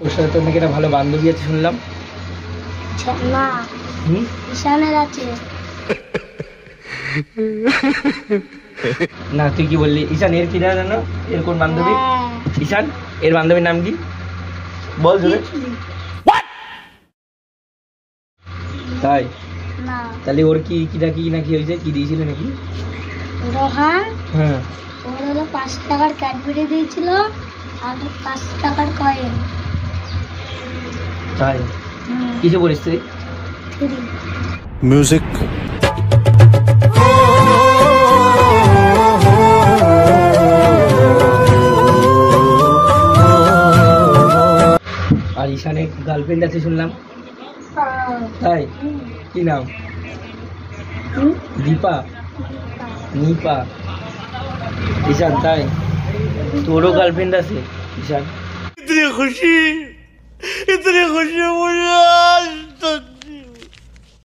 তোর সাথে তোর নাকি একটা ভালো বান্ধবী আছে শুনলাম। না হুম? ঈশানের আছে। না তুই কি বললি? ঈশান এর কি জানো? এর কোন বান্ধবী? হ্যাঁ। ঈশান এর বান্ধবীর নাম কি? বল জোরে তাই? তাহলে ওর কি কি না কি না কি হয়েছে? কি দিয়েছিল নাকি? রোহান হ্যাঁ। ওর হলো পাঁচ টাকার ক্যাডবেরি দিয়েছিল আর পাঁচ টাকার কয়েন। তাই? কিছু বলিস তুই? Music. আর ঈশানের গার্লফ্রেন্ড আছে শুনলাম। তাই? কি নাম? দীপা। নিপা ঈশান তাই? তোরও গার্লফ্রেন্ড আছে ঈশান? 这里好热好热